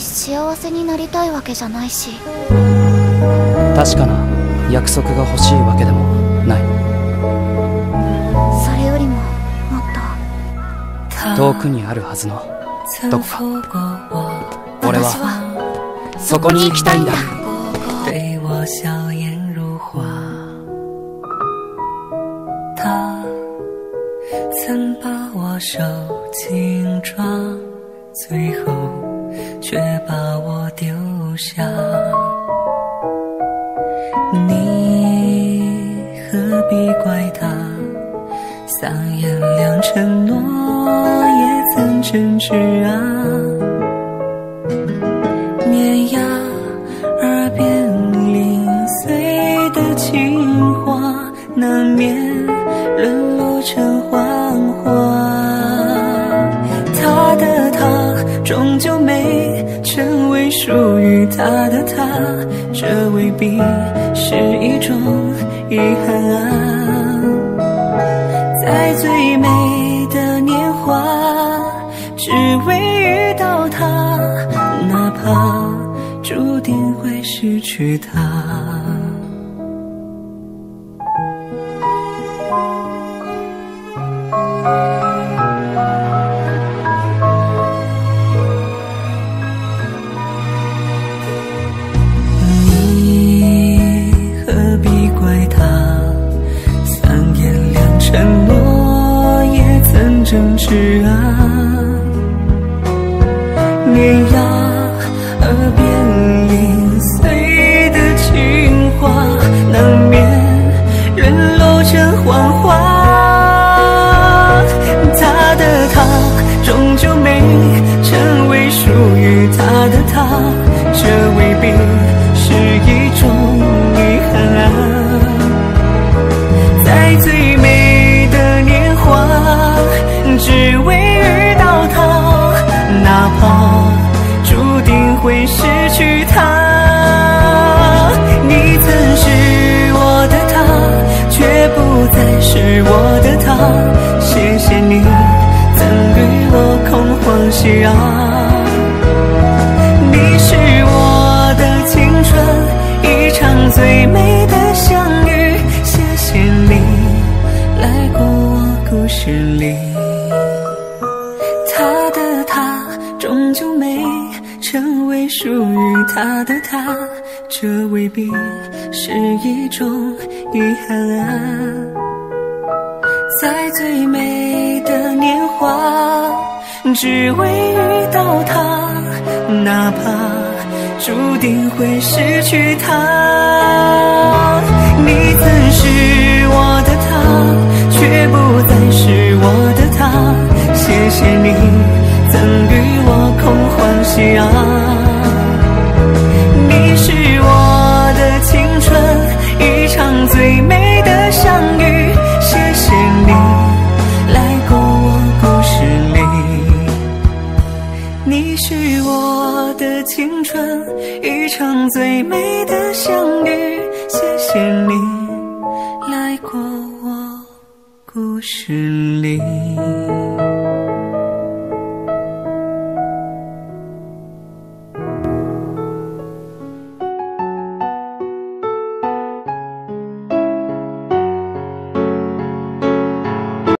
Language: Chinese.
に幸せになりたいわけじゃないし。確かな約束が欲しいわけでもない。それよりももっ遠くにあるはずの。どこか。と俺私はは。そこに行きたいんだ。对我笑颜如花。他曾把我手紧抓，最后却把我丢下。你何必怪他？三言两承诺也曾真挚啊。绵芽耳边零碎的情话，难免沦落成花终究没成为属于他的他，这未必是一种遗憾啊。在最美的年华，只为遇到他，哪怕注定会失去他。盛世啊，碾压耳边。只为遇到他，哪怕注定会失去他。你曾是我的他，却不再是我的他。谢谢你曾与我空欢喜啊！他，终究没成为属于他的他，这未必是一种遗憾啊。在最美的年华，只为遇到他，哪怕注定会失去他。你是我的青春，一场最美的相遇。谢谢你来过我故事里，你是我的青春，一场最美的相遇。谢谢你来过我故事里。